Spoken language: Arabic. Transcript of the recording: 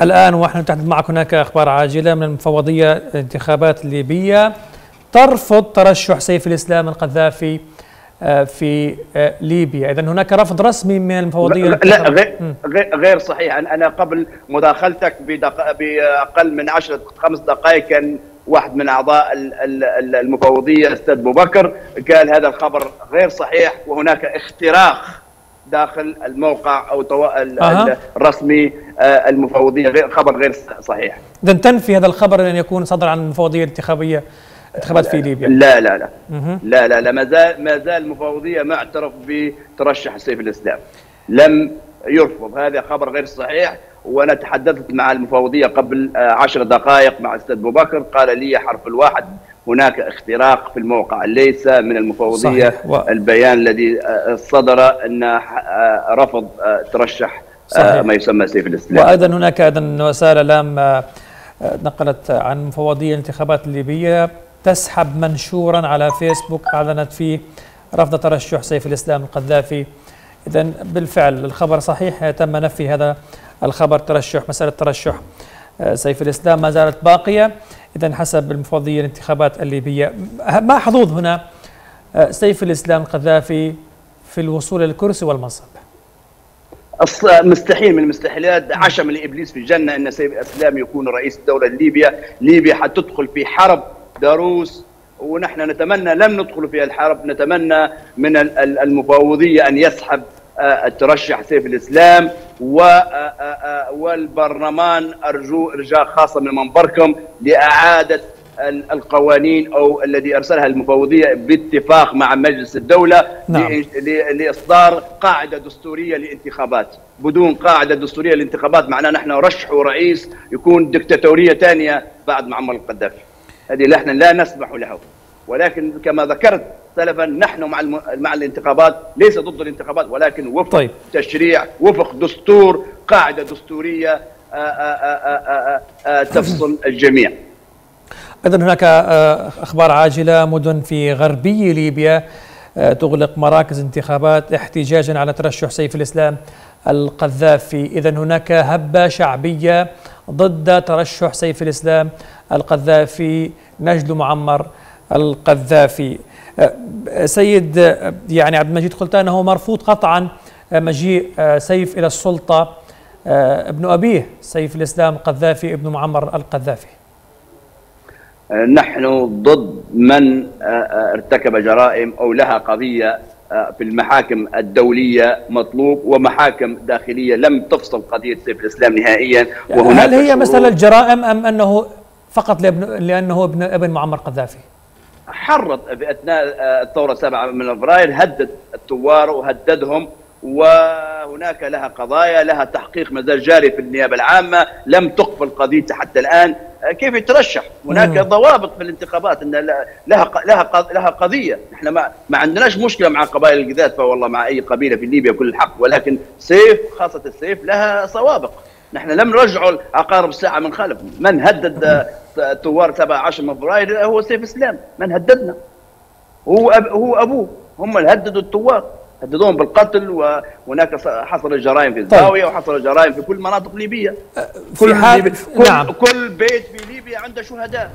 الآن ونحن نتحدث معك هناك أخبار عاجلة من المفوضية الانتخابات الليبية. ترفض ترشح سيف الإسلام القذافي آه، في آه، ليبيا. إذا هناك رفض رسمي من المفوضية لا غير, غير صحيح. أنا قبل مداخلتك بأقل من عشرة خمس دقائق كان واحد من أعضاء المفوضية أستاذ ابو بكر قال هذا الخبر غير صحيح وهناك اختراق داخل الموقع أو. الرسمي المفوضية غير خبر غير صحيح. اذا تنفي هذا الخبر أن يكون صدر عن المفوضيه الانتخابيه انتخابات في ليبيا. لا لا لا. لا لا لا. ما زال ما زال المفوضيه معترف بترشح سيف الإسلام. لم يرفض. هذا خبر غير صحيح وأنا تحدثت مع المفوضية قبل عشر دقائق مع الاستاذ أبو بكر. قال لي حرف الواحد. هناك اختراق في الموقع. ليس من المفوضية و... البيان الذي صدر أن رفض ترشح صحيح. ما يسمى سيف الإسلام. وأيضا هناك أيضا وسائل اعلام نقلت عن مفوضيه الانتخابات الليبية تسحب منشورا على فيسبوك أعلنت فيه رفض ترشح سيف الإسلام القذافي. اذا بالفعل الخبر صحيح تم نفي هذا الخبر ترشح مسألة ترشح سيف الإسلام ما زالت باقية. اذا حسب المفوضيه الانتخابات الليبية. ما حظوظ هنا سيف الإسلام القذافي في الوصول للكرسي والمنصب. مستحيل من المستحيلات. عشم لابليس في الجنة أن سيف الإسلام يكون رئيس الدولة الليبيا، ليبيا حتدخل في حرب دروس ونحن نتمنى لم ندخل في الحرب نتمنى من المفوضية أن يسحب الترشح سيف الإسلام والبرلمان أرجو ارجاء خاصة من منبركم لإعادة القوانين أو الذي أرسلها المفوضية باتفاق مع مجلس الدولة نعم. لإصدار قاعدة دستورية للانتخابات بدون قاعدة دستورية للانتخابات معناه نحن رشحوا رئيس يكون دكتاتورية ثانية بعد معمر القذافي هذه نحن لا نسمح له ولكن كما ذكرت سلفا نحن مع مع الانتخابات ليس ضد الانتخابات ولكن وفق طيب. تشريع وفق دستور قاعدة دستورية آآ آآ تفصل الجميع أيضا هناك أخبار عاجلة. مدن في غربي ليبيا تغلق مراكز انتخابات احتجاجا على ترشح سيف الإسلام القذافي. اذا هناك هبة شعبية ضد ترشح سيف الإسلام القذافي نجل معمر القذافي. سيد يعني عبد المجيد قلت أنه مرفوض قطعا مجيء سيف إلى السلطة ابن أبيه سيف الإسلام القذافي ابن معمر القذافي. نحن ضد من ارتكب جرائم أو لها قضية في المحاكم الدولية مطلوب ومحاكم داخلية لم تفصل قضية سيف الإسلام نهائيا وهناك هل هي مسألة جرائم أم أنه فقط لأنه ابن ابن معمر قذافي؟ حرض في اثناء الثورة 7 من فبراير هدد الثوار وهددهم وهناك لها قضايا لها تحقيق مازال جاري في النيابة العامة لم تقبل قضيته حتى الآن. كيف يترشح؟ هناك مم. ضوابط في الانتخابات إن لها لها لها قضية. إحنا ما, ما عندناش مشكلة مع قبائل القذات والله مع أي قبيلة في ليبيا كل الحق. ولكن سيف خاصة السيف لها سوابق. نحن لم نرجعوا عقارب الساعة من خلف. من هدد ثوار 17 من فبراير هو سيف إسلام. من هددنا. هو أب هو أبوه. هم اللي هددوا الثوار. هددوهم بالقتل وهناك حصل جرائم في الزاوية طيب. وحصل جرائم في كل مناطق ليبية كل حال كل, نعم. كل بيت في ليبيا عنده شهداء